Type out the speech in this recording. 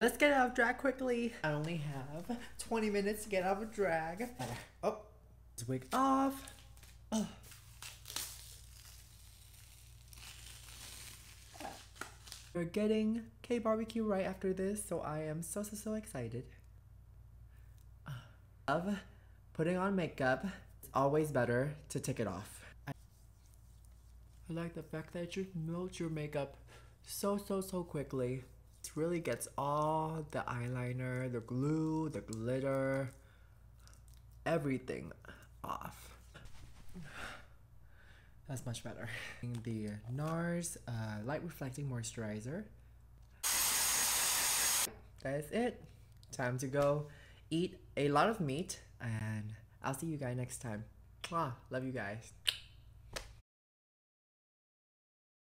Let's get out of drag quickly. I only have 20 minutes to get out of drag. Oh, let's wig off. Oh. We're getting K barbecue right after this, so I am so so so excited. Love putting on makeup. It's always better to take it off. I like the fact that you melt your makeup so so so quickly. Really gets all the eyeliner, the glue, the glitter, everything off. That's much better. The NARS uh, Light Reflecting Moisturizer. That is it. Time to go eat a lot of meat and I'll see you guys next time. Love you guys.